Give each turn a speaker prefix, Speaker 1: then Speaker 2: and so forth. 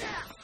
Speaker 1: Yeah.